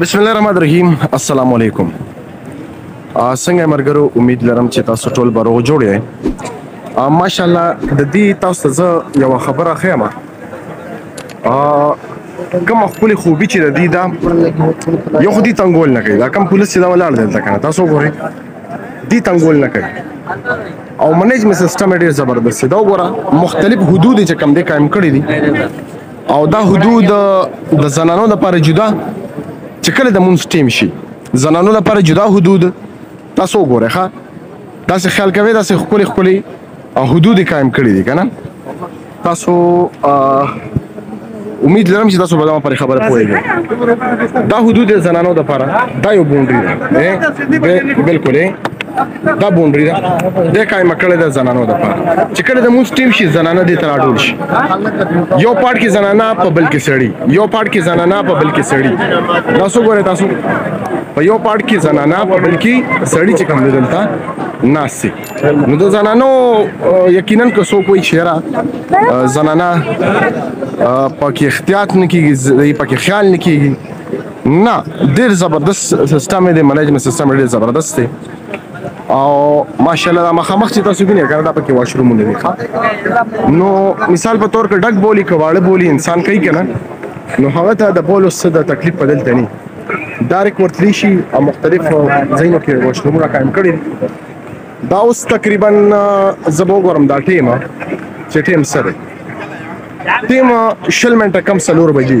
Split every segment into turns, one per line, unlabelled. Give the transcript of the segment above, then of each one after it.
بسم الله الرحمن الرحیم السلام علیکم څنګه مرګرو امید لرم چې تاسو ټول به روغ جوړ یې ماشاءالله د دې تاسو ته یو خبره خیم ا کوم خپل خوبي چې د دې دا یو خو دې تنګول نه کوي دا کوم پولیس چې دا ولاړ دی ځکه تاسو ګورئ دې تنګول نه کوي او منیجمنت سیستم ډیر زبردست دی دا وګوره مختلف حدود چې کم دي قائم کړی دي او دا حدود د زنانو لپاره جدا چې کله د مونږ ټیم شي زنانو لپاره جدا حدود تاسو وګورئ ښا تاسو خیال کوئ تاسو خپل خپل حدود قائم کړی دي کنه تاسو امید لرم چې تاسو به زما پر خبره پوهیږئ دا حدود زنانو لپاره دا یو بونډري ده بالکل دا بونډري ده د قائم کړه د زنانو د پاره چې کله د موږ ټیم شي زنانه دې تر اډول شي یو پارت کې زنانه په بل کې سړی یو پارت کې زنانه په بل کې سړی دا څو ګوره تاسو په یو پارت کې زنانه په بل کې سړی چې کوم دلته ناسي نو د زنانو یقینا که څوک وي چیرې زنانه پکې اختیار نه کیږي پکې خیال نه کیږي نه ډیر زبردست سیستم دی منیجمنت سیستم ډیر زبردست دی او ماشاءالله دا مخامخ چې تاسو وینئ کنه دا پکې واشرومونه دي ښه نو مثال په تور کې ډک بولی کواړه بولی انسان کوي کنه نو هغه ته د بولو څه د تکلیف په دلته نه دارک ورتلی شي او مختلف ځایونو کې واشرومونه قائم کړي دا اوس تقریبا زبو ګورم دا ټیم چې ټیم سره ټیم شل منټه کم سلور بجې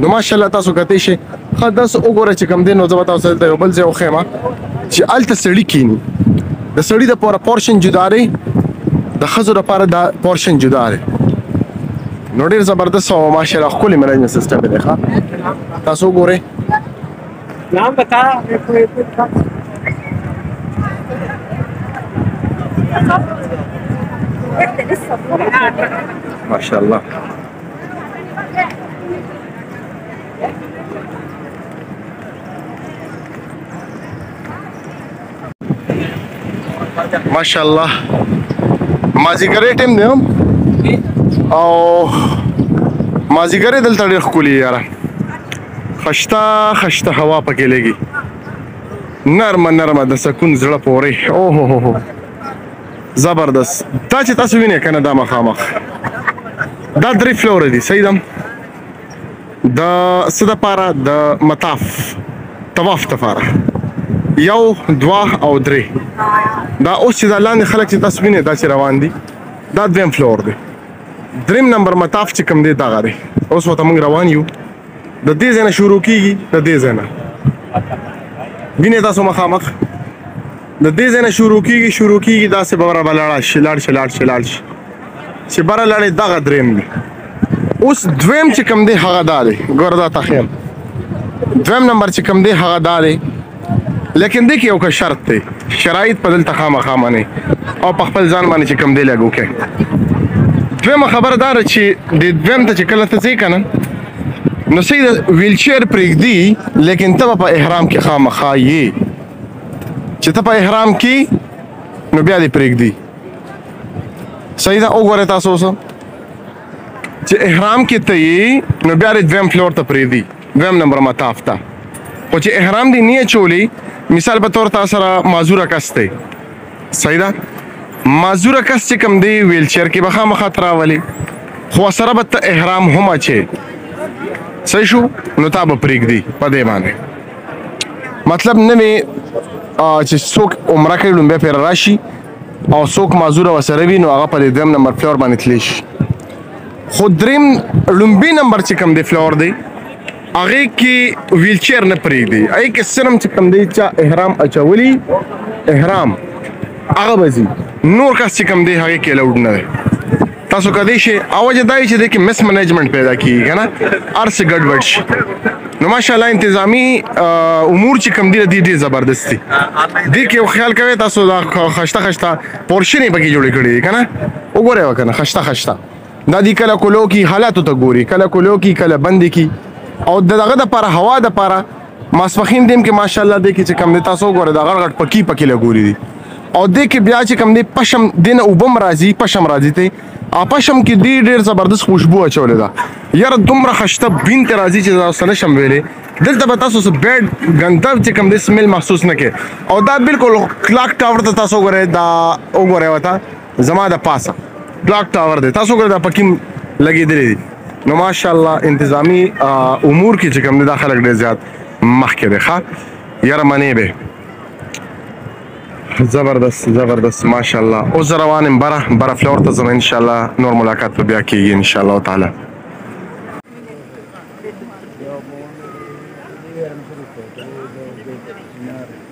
نو ماشاءالله تاسو کته شي خا داس وګوره چې کم دین نو زبتا تاسو ته بل ځای وخېما چې الته سړی کینی د سړی د پوره پورشن جداري د خزو لپاره د پورشن جداري نو ډیر زبردست او ماشاءالله خپل منجمنت سیستم دی ښا تاسو وګوره
نام بتا
ماشاءالله ماشاءالله مازیګری ټیم دی هم او مازیګری دلته ډېر ښکلي یاره خشته خشته هوا پکې لګي نرمه نرمه د سکون زړه پورې اوه هو هو زبردست دا چې تاسو وینئ کنه دا مخامخ دا درې فلور دي صحیح ده د څه د پاره د مطاف طواف د پاره یو دوا او درې دا اوس چې دا لاندې خلک چې تاسو وینئ دا چې روان دي دا دویم فلور دی دریم نمبر مطاف چې کوم دی دغه دی اوس ورته موږ روان یو د دې ځای نه شروع کیږي د دې ځای نه وینئ تاسو مخامخ د دې ځای نه شروع کېږي شروع کېږي داسې به وربه لاړه شي لاړ شي لاړ شي لاړ شي چې بره لاړې دغه دریم دی اوس دویم چې کوم دی هغه دا دی ګوره دا ته ښیم دویم نمبر چې کوم دی هغه دا دی لیکن دی کې یو که شرط دی شرایط په دلته خامخا منې او په خپل ځان باندې چې کوم دی لګو کې دویمه خبره دا ده چې د دویم ته چې کله ته ځې که نه نو سید ویلچیر پرېږدي لیکن ته په احرام کې خامخا یې چې ته په احرام کې نو بیا دې پرېږدي صحیح ده وګورئ تاسو اوس چې احرام کې ته یې نو بیا دې دویم فلور ته پرېږدي دویم نمبر مطاف ته خو چې احرام دې نه چولی مثال په تور تاسو سره معذوره کس دی صحیح ده معذوره کس چې کوم دی ویل چیر کې به خامخا ته راولي خو سره به ته احرام هم اچې صحیح شو نو تا به پرېږدي په دې باندې مطلب نه می چې څوک عمره کوي لومبه پیر راشي او څوک معذور وسره وي نو هغه په دریم نمبر فلور باندې تلی شي خو دریم لومبي نمبر چې کم دی فلور دی هغه کې ویل چیر نه پریږدي اې کې سرم چې کم دی چې احرام اچولي احرام هغه بزي نور کس چې کم دی هغه کې لوډ نه دی تاسو کدی شي اواز دای چې د کې مس منیجمنت پیدا کیږي کنه ارس ګډوډ شي نو ماشاءالله انتظامی امور چې کم دي دي ډیر زبردست دي د کې یو خیال کوي تاسو دا خشته خشته پورشن یې پکې جوړې کړې کنه وګوره وکنه خشته خشته دا دی کله کولو کی حالات ته ګوري کله کولو کی کله بند کی او دغه د پر هوا د پر ماسپخین ټیم کې ماشاءالله دې کې چې کم دې تاسو وګورئ دا غړ غړ پکی پکی لګوري دي او دې کې بیا چې کم دې پشم دین وبم راځي پشم راځي ته ا پشم کې دې ډېر زبردست خوشبو اچولې ده یاره دومره خشته بین ته راځي چې تاسو نه شم ویلې دلته به تاسو سره بیډ غندر چې کم دې سمیل محسوس نه کې او دا بالکل کلاک ټاور ته تاسو وګورئ دا وګورئ وتا زما د پاسه کلاک ټاور دی تاسو ګره دا پکیم لګیدلی دی نو ماشاءالله انتظامی امور کې چې کوم دي دا خلک ډېر زیات مخکې دی ښه یاره منې به زبردست زبردست ماشاءالله او زه روان یم بره بره فلور ته ځم انشاءالله نور ملاقات به بیا کېږي انشاءالله تعالی